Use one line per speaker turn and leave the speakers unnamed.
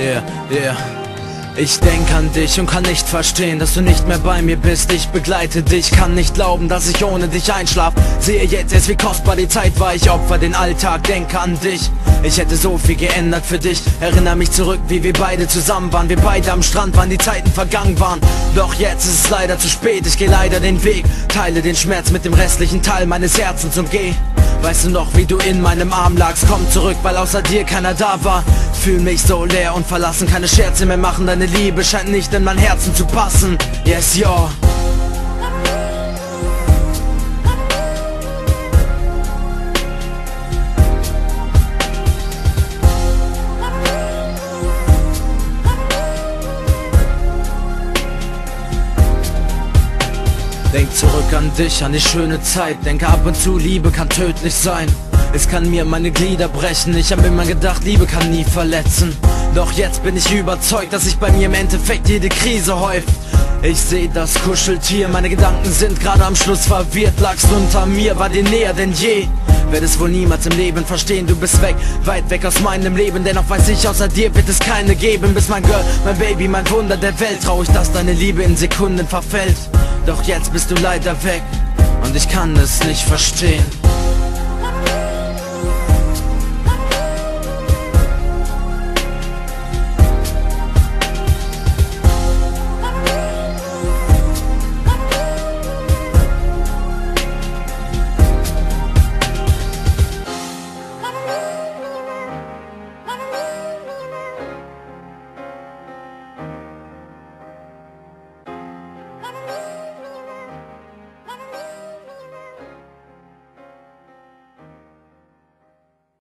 yeah, yeah. Ich denk an dich und kann nicht verstehen, dass du nicht mehr bei mir bist. Ich begleite dich, kann nicht glauben, dass ich ohne dich einschlaf. Sehe jetzt erst, wie kostbar die Zeit war. Ich opfer den Alltag, denke an dich. Ich hätte so viel geändert für dich. Erinnere mich zurück, wie wir beide zusammen waren. Wir beide am Strand waren, die Zeiten vergangen waren. Doch jetzt ist es leider zu spät. Ich geh leider den Weg, teile den Schmerz mit dem restlichen Teil meines Herzens und geh. Weißt du noch, wie du in meinem Arm lagst? Komm zurück, weil außer dir keiner da war. Fühl mich so leer und verlassen, keine Scherze mehr machen. Deine Liebe scheint nicht in mein Herzen zu passen. Yes, yo. Denk zurück an dich, an die schöne Zeit. Denk ab und zu, Liebe kann tödlich sein. Es kann mir meine Glieder brechen. Ich hab immer gedacht, Liebe kann nie verletzen. Doch jetzt bin ich überzeugt, dass sich bei mir im Endeffekt jede Krise häuft. Ich seh das Kuscheltier, meine Gedanken sind gerade am Schluss verwirrt. Lagst unter mir, war dir näher denn je. Werd es wohl niemals im Leben verstehen, du bist weg, weit weg aus meinem Leben Dennoch weiß ich, außer dir wird es keine geben. Bist mein Girl, mein Baby, mein Wunder der Welt Traurig, dass deine Liebe in Sekunden verfällt doch jetzt bist du leider weg. Und ich kann es nicht verstehen